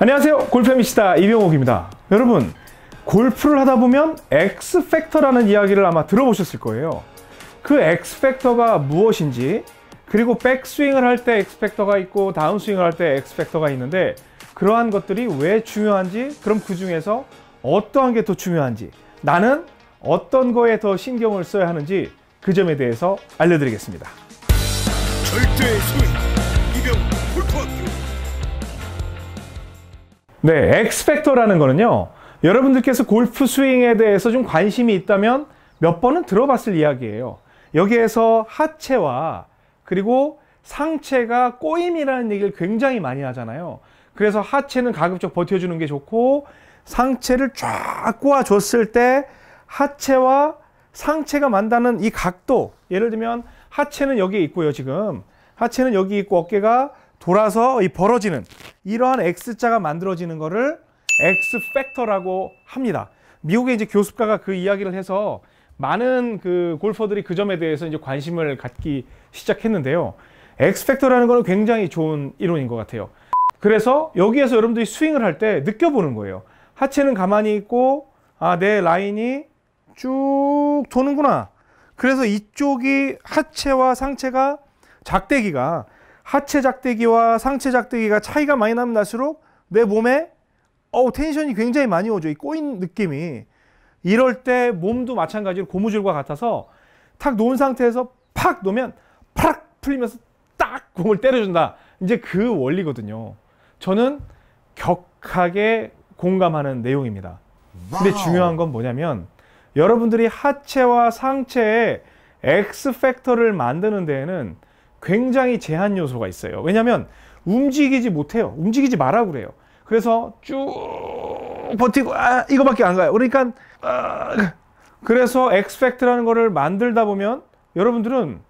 안녕하세요. 골프미시다 이병옥입니다. 여러분, 골프를 하다 보면 X팩터라는 이야기를 아마 들어보셨을 거예요. 그 X팩터가 무엇인지, 그리고 백스윙을 할 때 X팩터가 있고 다운스윙을 할 때 X팩터가 있는데 그러한 것들이 왜 중요한지, 그럼 그 중에서 어떠한 게 더 중요한지, 나는 어떤 거에 더 신경을 써야 하는지 그 점에 대해서 알려드리겠습니다. 절대 스윙 이병 골프학교 네, 엑스팩터라는 거는요. 여러분들께서 골프 스윙에 대해서 좀 관심이 있다면 몇 번은 들어봤을 이야기예요. 여기에서 하체와 그리고 상체가 꼬임이라는 얘기를 굉장히 많이 하잖아요. 그래서 하체는 가급적 버텨주는 게 좋고 상체를 쫙 꼬아줬을 때 하체와 상체가 만다는 이 각도 예를 들면 하체는 여기에 있고요 지금 하체는 여기 있고 어깨가 돌아서 이 벌어지는 이러한 X자가 만들어지는 거를 X 팩터라고 합니다. 미국의 이제 교습가가 그 이야기를 해서 많은 그 골퍼들이 그 점에 대해서 이제 관심을 갖기 시작했는데요. X 팩터라는 거는 굉장히 좋은 이론인 것 같아요. 그래서 여기에서 여러분들이 스윙을 할 때 느껴보는 거예요. 하체는 가만히 있고 아, 내 라인이 쭉 도는구나. 그래서 이쪽이 하체와 상체가 작대기가 하체 작대기와 상체 작대기가 차이가 많이 나면 날수록 내 몸에 어우 텐션이 굉장히 많이 오죠. 이 꼬인 느낌이. 이럴 때 몸도 마찬가지로 고무줄과 같아서 탁 놓은 상태에서 팍 놓으면 팍 풀리면서 딱 공을 때려준다. 이제 그 원리거든요. 저는 격하게 공감하는 내용입니다. 근데 중요한 건 뭐냐면 여러분들이 하체와 상체의 X 팩터를 만드는 데에는 굉장히 제한 요소가 있어요. 왜냐하면 움직이지 못해요. 움직이지 말라고 그래요. 그래서 쭉 버티고 아 이거밖에 안 가요. 그러니까 아, 그래서 X factor라는 거를 만들다 보면 여러분들은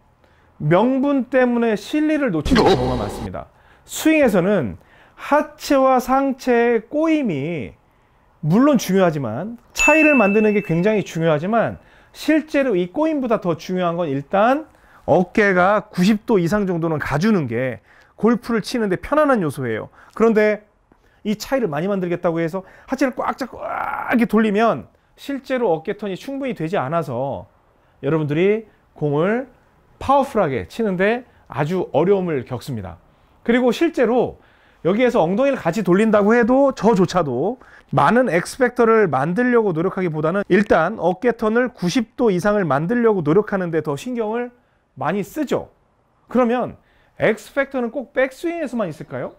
명분 때문에 실리를 놓치는 경우가 많습니다. 스윙에서는 하체와 상체의 꼬임이 물론 중요하지만 차이를 만드는 게 굉장히 중요하지만 실제로 이 꼬임보다 더 중요한 건 일단 어깨가 90도 이상 정도는 가주는 게 골프를 치는데 편안한 요소예요. 그런데 이 차이를 많이 만들겠다고 해서 하체를 꽉 잡고 꽉 돌리면 실제로 어깨 턴이 충분히 되지 않아서 여러분들이 공을 파워풀하게 치는데 아주 어려움을 겪습니다. 그리고 실제로 여기에서 엉덩이를 같이 돌린다고 해도 저조차도 많은 엑스팩터를 만들려고 노력하기보다는 일단 어깨 턴을 90도 이상을 만들려고 노력하는데 더 신경을 많이 쓰죠. 그러면 엑스팩터는 꼭 백스윙에서만 있을까요?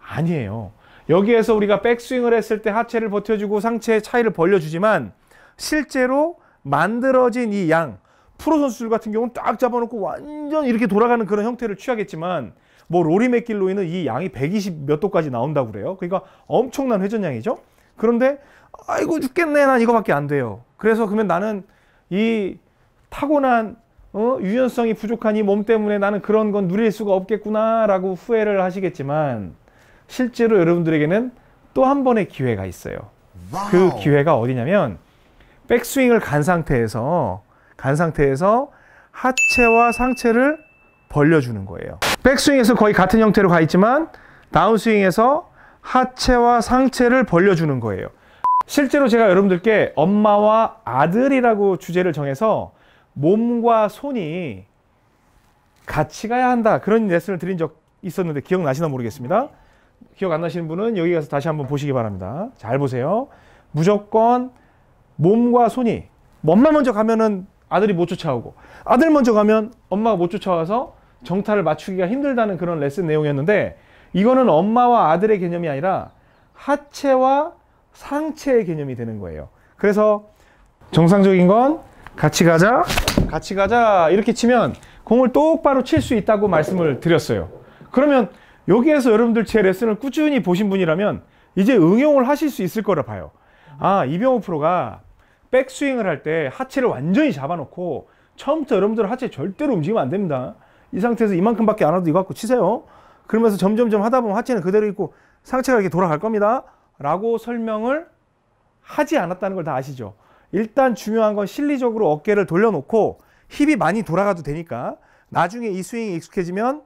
아니에요. 여기에서 우리가 백스윙을 했을 때 하체를 버텨주고 상체의 차이를 벌려주지만 실제로 만들어진 이 양, 프로 선수들 같은 경우는 딱 잡아놓고 완전 이렇게 돌아가는 그런 형태를 취하겠지만 뭐 로리 맥길로이는 이 양이 120 몇 도까지 나온다고 그래요. 그러니까 엄청난 회전량이죠. 그런데 아이고 죽겠네 난 이거밖에 안 돼요. 그래서 그러면 나는 이 타고난 어? 유연성이 부족한 이 몸 때문에 나는 그런 건 누릴 수가 없겠구나라고 후회를 하시겠지만 실제로 여러분들에게는 또 한 번의 기회가 있어요. 그 기회가 어디냐면 백스윙을 간 상태에서 간 상태에서 하체와 상체를 벌려주는 거예요. 백스윙에서 거의 같은 형태로 가 있지만 다운스윙에서 하체와 상체를 벌려주는 거예요. 실제로 제가 여러분들께 엄마와 아들이라고 주제를 정해서 몸과 손이 같이 가야 한다. 그런 레슨을 드린 적 있었는데 기억나시나 모르겠습니다. 기억 안 나시는 분은 여기 가서 다시 한번 보시기 바랍니다. 잘 보세요. 무조건 몸과 손이 엄마 먼저 가면은 아들이 못 쫓아오고 아들 먼저 가면 엄마가 못 쫓아와서 정타를 맞추기가 힘들다는 그런 레슨 내용이었는데 이거는 엄마와 아들의 개념이 아니라 하체와 상체의 개념이 되는 거예요. 그래서 정상적인 건 같이 가자, 같이 가자 이렇게 치면 공을 똑바로 칠 수 있다고 말씀을 드렸어요. 그러면 여기에서 여러분들 제 레슨을 꾸준히 보신 분이라면 이제 응용을 하실 수 있을 거라 봐요. 아, 이병호 프로가 백스윙을 할 때 하체를 완전히 잡아놓고 처음부터 여러분들 하체 절대로 움직이면 안 됩니다. 이 상태에서 이만큼밖에 안 와도 이거 갖고 치세요. 그러면서 점점점 하다 보면 하체는 그대로 있고 상체가 이렇게 돌아갈 겁니다. 라고 설명을 하지 않았다는 걸 다 아시죠? 일단 중요한 건 실리적으로 어깨를 돌려놓고 힙이 많이 돌아가도 되니까 나중에 이 스윙이 익숙해지면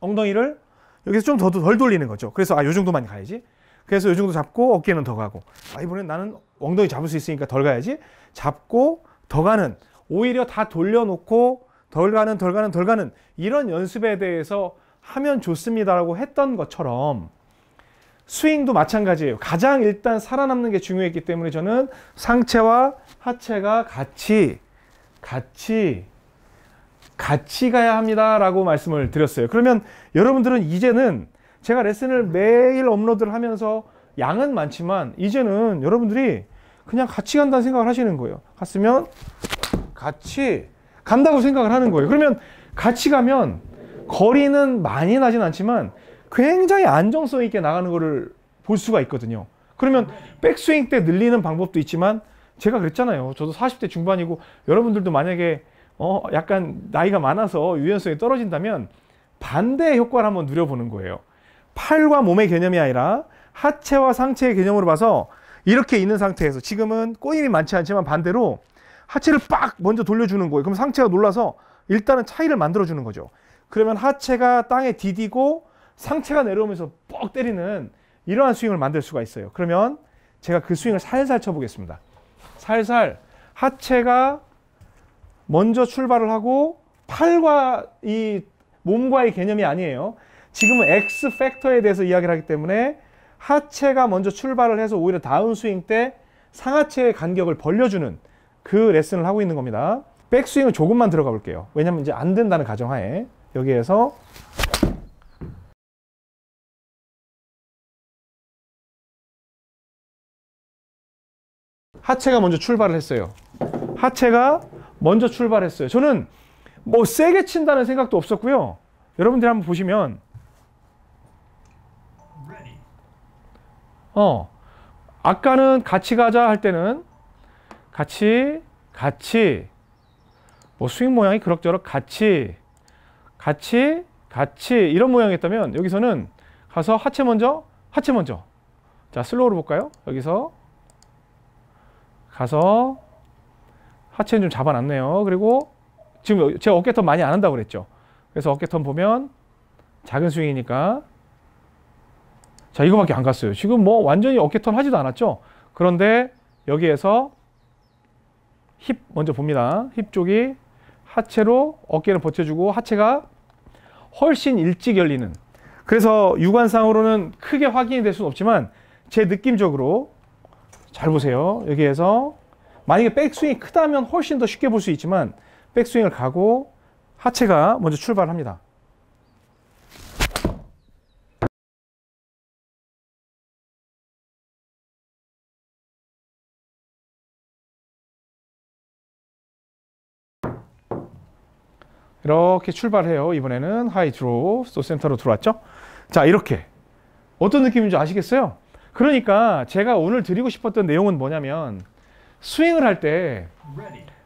엉덩이를 여기서 좀 더 덜 돌리는 거죠. 그래서 아, 요 정도만 가야지. 그래서 요 정도 잡고 어깨는 더 가고. 아, 이번엔 나는 엉덩이 잡을 수 있으니까 덜 가야지. 잡고 더 가는. 오히려 다 돌려놓고 덜 가는, 덜 가는, 덜 가는 이런 연습에 대해서 하면 좋습니다라고 했던 것처럼 스윙도 마찬가지예요. 가장 일단 살아남는 게 중요했기 때문에 저는 상체와 하체가 같이 같이 같이 가야 합니다라고 말씀을 드렸어요. 그러면 여러분들은 이제는 제가 레슨을 매일 업로드를 하면서 양은 많지만 이제는 여러분들이 그냥 같이 간다는 생각을 하시는 거예요. 갔으면 같이 간다고 생각을 하는 거예요. 그러면 같이 가면 거리는 많이 나진 않지만 굉장히 안정성 있게 나가는 거를 볼 수가 있거든요. 그러면 백스윙 때 늘리는 방법도 있지만 제가 그랬잖아요. 저도 40대 중반이고 여러분들도 만약에 어 약간 나이가 많아서 유연성이 떨어진다면 반대의 효과를 한번 누려보는 거예요. 팔과 몸의 개념이 아니라 하체와 상체의 개념으로 봐서 이렇게 있는 상태에서 지금은 꼬임이 많지 않지만 반대로 하체를 빡 먼저 돌려주는 거예요. 그럼 상체가 놀라서 일단은 차이를 만들어주는 거죠. 그러면 하체가 땅에 디디고 상체가 내려오면서 뻑 때리는 이러한 스윙을 만들 수가 있어요. 그러면 제가 그 스윙을 살살 쳐보겠습니다. 살살 하체가 먼저 출발을 하고 팔과 이 몸과의 개념이 아니에요. 지금은 X 팩터에 대해서 이야기를 하기 때문에 하체가 먼저 출발을 해서 오히려 다운 스윙 때 상하체의 간격을 벌려주는 그 레슨을 하고 있는 겁니다. 백스윙은 조금만 들어가 볼게요. 왜냐면 이제 안 된다는 가정하에 여기에서 하체가 먼저 출발을 했어요. 하체가 먼저 출발했어요. 저는 뭐 세게 친다는 생각도 없었고요. 여러분들 한번 보시면 어 아까는 같이 가자 할 때는 같이 같이 뭐 스윙 모양이 그럭저럭 같이 같이 같이 이런 모양이었다면 여기서는 가서 하체 먼저 하체 먼저 자 슬로우로 볼까요? 여기서 가서 하체는 좀 잡아놨네요. 그리고 지금 제가 어깨턴 많이 안 한다고 그랬죠. 그래서 어깨턴 보면 작은 스윙이니까 자 이거밖에 안 갔어요. 지금 뭐 완전히 어깨턴 하지도 않았죠. 그런데 여기에서 힙 먼저 봅니다. 힙 쪽이 하체로 어깨를 버텨주고 하체가 훨씬 일찍 열리는 그래서 육안상으로는 크게 확인이 될 수는 없지만 제 느낌적으로 잘 보세요. 여기에서 만약에 백스윙이 크다면 훨씬 더 쉽게 볼 수 있지만 백스윙을 가고 하체가 먼저 출발합니다. 이렇게 출발해요. 이번에는 high draw, 또 센터로 들어왔죠. 자, 이렇게. 어떤 느낌인지 아시겠어요? 그러니까 제가 오늘 드리고 싶었던 내용은 뭐냐면 스윙을 할 때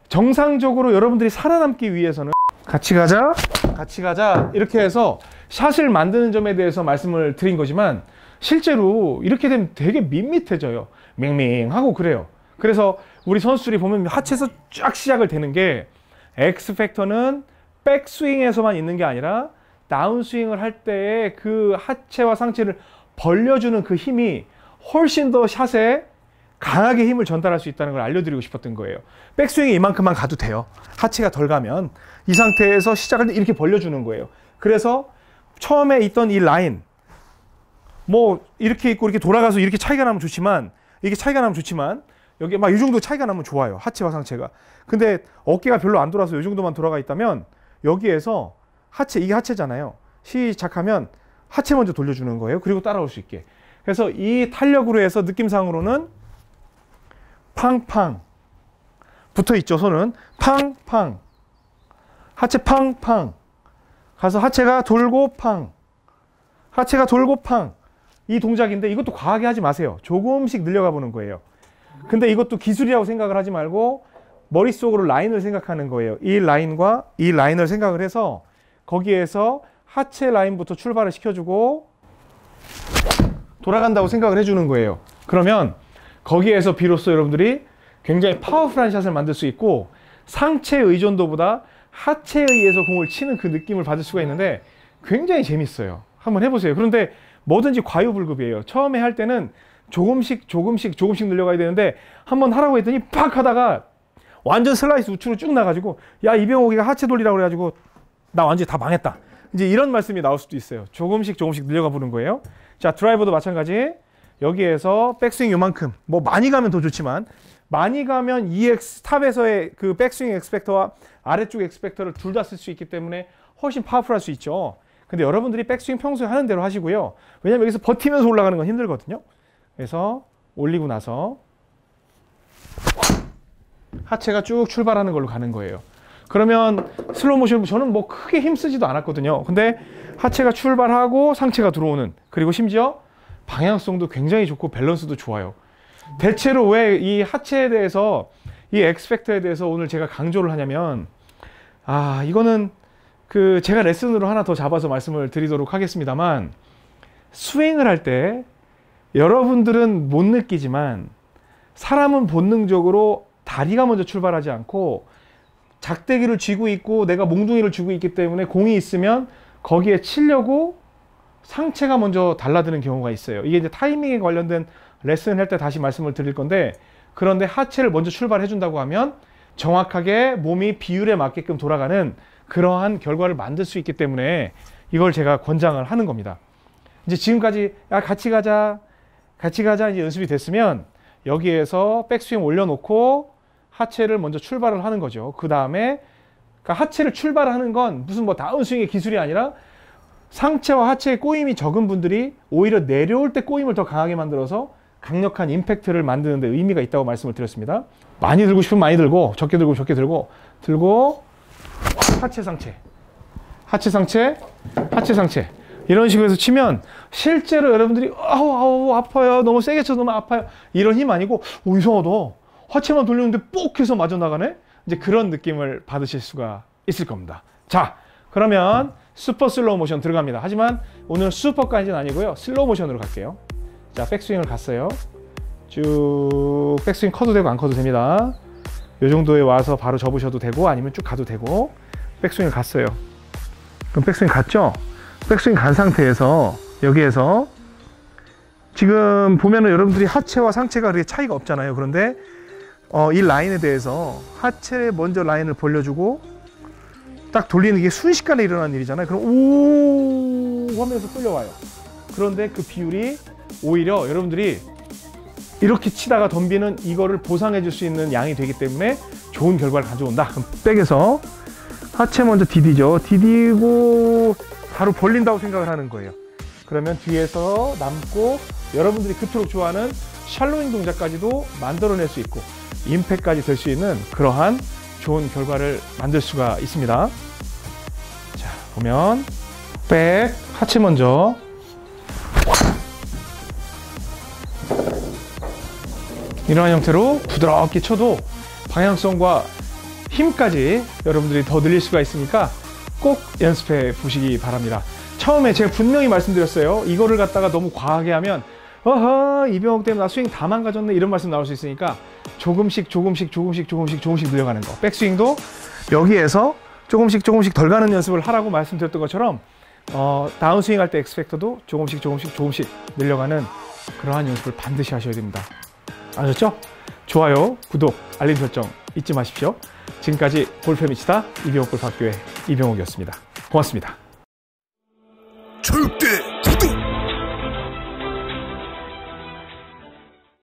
정상적으로 여러분들이 살아남기 위해서는 같이 가자, 같이 가자 이렇게 해서 샷을 만드는 점에 대해서 말씀을 드린 거지만 실제로 이렇게 되면 되게 밋밋해져요. 맹맹하고 그래요. 그래서 우리 선수들이 보면 하체에서 쫙 시작을 되는 게 X팩터는 백스윙에서만 있는 게 아니라 다운스윙을 할 때의 그 하체와 상체를 벌려주는 그 힘이 훨씬 더 샷에 강하게 힘을 전달할 수 있다는 걸 알려드리고 싶었던 거예요. 백스윙이 이만큼만 가도 돼요. 하체가 덜 가면 이 상태에서 시작을 이렇게 벌려주는 거예요. 그래서 처음에 있던 이 라인 뭐 이렇게 있고 이렇게 돌아가서 이렇게 차이가 나면 좋지만 이게 차이가 나면 좋지만 여기 막 이 정도 차이가 나면 좋아요. 하체와 상체가. 근데 어깨가 별로 안 돌아서 이 정도만 돌아가 있다면 여기에서 하체 이게 하체잖아요. 시작하면 하체 먼저 돌려주는 거예요. 그리고 따라올 수 있게. 그래서 이 탄력으로 해서 느낌상으로는 팡팡 붙어 있죠. 손은 팡팡 하체 팡팡 가서 하체가 돌고 팡 하체가 돌고 팡 이 동작인데 이것도 과하게 하지 마세요. 조금씩 늘려가 보는 거예요. 근데 이것도 기술이라고 생각을 하지 말고 머릿속으로 라인을 생각하는 거예요. 이 라인과 이 라인을 생각을 해서 거기에서 하체 라인부터 출발을 시켜주고 돌아간다고 생각을 해주는 거예요. 그러면 거기에서 비로소 여러분들이 굉장히 파워풀한 샷을 만들 수 있고 상체 의존도보다 하체에 의해서 공을 치는 그 느낌을 받을 수가 있는데 굉장히 재밌어요. 한번 해보세요. 그런데 뭐든지 과유불급이에요. 처음에 할 때는 조금씩 조금씩 조금씩 늘려가야 되는데 한번 하라고 했더니 팍 하다가 완전 슬라이스 우측으로 쭉 나가지고 야 이병옥이가 하체 돌리라고 그래가지고 나 완전히 다 망했다. 이제 이런 말씀이 나올 수도 있어요. 조금씩 조금씩 늘려가 보는 거예요. 자 드라이버도 마찬가지. 여기에서 백스윙 요만큼 뭐 많이 가면 더 좋지만 많이 가면 EX 탑에서의 그 백스윙 X factor와 아래쪽 X factor를 둘 다 쓸 수 있기 때문에 훨씬 파워풀할 수 있죠. 근데 여러분들이 백스윙 평소에 하는 대로 하시고요. 왜냐면 여기서 버티면서 올라가는 건 힘들거든요. 그래서 올리고 나서 하체가 쭉 출발하는 걸로 가는 거예요. 그러면 슬로우 모션 저는 뭐 크게 힘쓰지도 않았거든요. 근데 하체가 출발하고 상체가 들어오는 그리고 심지어 방향성도 굉장히 좋고 밸런스도 좋아요. 대체로 왜 이 하체에 대해서 이 X-factor에 대해서 오늘 제가 강조를 하냐면 아 이거는 그 제가 레슨으로 하나 더 잡아서 말씀을 드리도록 하겠습니다만 스윙을 할 때 여러분들은 못 느끼지만 사람은 본능적으로 다리가 먼저 출발하지 않고 작대기를 쥐고 있고 내가 몽둥이를 쥐고 있기 때문에 공이 있으면 거기에 치려고 상체가 먼저 달라드는 경우가 있어요. 이게 이제 타이밍에 관련된 레슨 할 때 다시 말씀을 드릴 건데 그런데 하체를 먼저 출발해 준다고 하면 정확하게 몸이 비율에 맞게끔 돌아가는 그러한 결과를 만들 수 있기 때문에 이걸 제가 권장을 하는 겁니다. 이제 지금까지 야 같이 가자 같이 가자 이제 연습이 됐으면 여기에서 백스윙 올려놓고 하체를 먼저 출발을 하는 거죠. 그 다음에 그러니까 하체를 출발하는 건 무슨 뭐 다운스윙의 기술이 아니라 상체와 하체의 꼬임이 적은 분들이 오히려 내려올 때 꼬임을 더 강하게 만들어서 강력한 임팩트를 만드는 데 의미가 있다고 말씀을 드렸습니다. 많이 들고 싶으면 많이 들고 적게 들고 적게 들고 들고 하체 상체. 하체 상체 하체 상체. 이런 식으로 해서 치면 실제로 여러분들이 아우 아우 아파요. 너무 세게 쳐서 너무 아파요. 이런 힘 아니고 오 이상하다 하체만 돌리는데 뽁 해서 맞아 나가네? 이제 그런 느낌을 받으실 수가 있을 겁니다. 자 그러면 슈퍼 슬로우 모션 들어갑니다. 하지만 오늘 슈퍼까지는 아니고요. 슬로우 모션으로 갈게요. 자 백스윙을 갔어요. 쭉 백스윙 커도 되고 안 커도 됩니다. 이 정도에 와서 바로 접으셔도 되고 아니면 쭉 가도 되고 백스윙을 갔어요. 그럼 백스윙 갔죠? 백스윙 간 상태에서 여기에서 지금 보면은 여러분들이 하체와 상체가 그렇게 차이가 없잖아요. 그런데 어, 이 라인에 대해서 하체 먼저 라인을 벌려주고 딱 돌리는 게 순식간에 일어나는 일이잖아요 그럼 오 하면서 끌려와요 그런데 그 비율이 오히려 여러분들이 이렇게 치다가 덤비는 이거를 보상해 줄 수 있는 양이 되기 때문에 좋은 결과를 가져온다. 그럼 백에서 하체 먼저 디디죠. 디디고 바로 벌린다고 생각을 하는 거예요. 그러면 뒤에서 남고 여러분들이 그토록 좋아하는 샬로잉 동작까지도 만들어낼 수 있고 임팩까지 될 수 있는 그러한 좋은 결과를 만들 수가 있습니다. 자, 보면 백 하체 먼저 이러한 형태로 부드럽게 쳐도 방향성과 힘까지 여러분들이 더 늘릴 수가 있으니까 꼭 연습해 보시기 바랍니다. 처음에 제가 분명히 말씀드렸어요. 이거를 갖다가 너무 과하게 하면 어허 이병옥 때문에 나 스윙 다 망가졌네 이런 말씀 나올 수 있으니까 조금씩 조금씩 조금씩 조금씩 조금씩 늘려가는 거 백스윙도 여기에서 조금씩 조금씩 덜 가는 연습을 하라고 말씀드렸던 것처럼 어, 다운스윙 할 때 엑스펙터도 조금씩 조금씩 조금씩 늘려가는 그러한 연습을 반드시 하셔야 됩니다. 아셨죠? 좋아요, 구독, 알림 설정 잊지 마십시오. 지금까지 골프 미치다 이병옥 골프학교의 이병옥이었습니다. 고맙습니다.